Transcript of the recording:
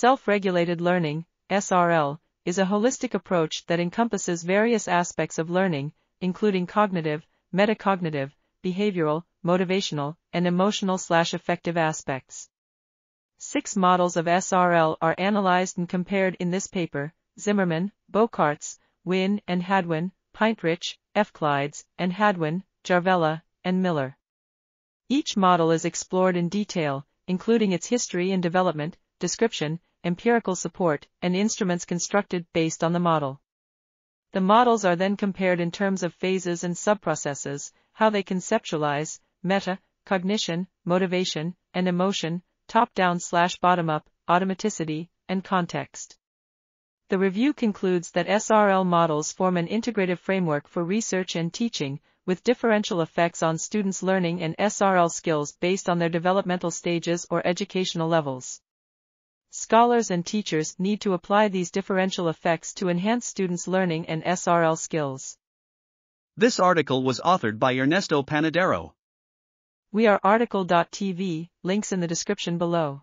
Self-regulated learning, SRL, is a holistic approach that encompasses various aspects of learning, including cognitive, metacognitive, behavioral, motivational, and emotional-slash-affective aspects. Six models of SRL are analyzed and compared in this paper, Zimmerman, Boekaerts, Winne and Hadwin, Pintrich, F. Clydes, and Hadwin, Järvelä, and Miller. Each model is explored in detail, including its history and development, description, empirical support, and instruments constructed based on the model. The models are then compared in terms of phases and subprocesses, how they conceptualize, meta, cognition, motivation, and emotion, top-down slash bottom-up, automaticity, and context. The review concludes that SRL models form an integrative framework for research and teaching, with differential effects on students' learning and SRL skills based on their developmental stages or educational levels. Scholars and teachers need to apply these differential effects to enhance students' learning and SRL skills. This article was authored by Ernesto Panadero. We are RTCL.TV, links in the description below.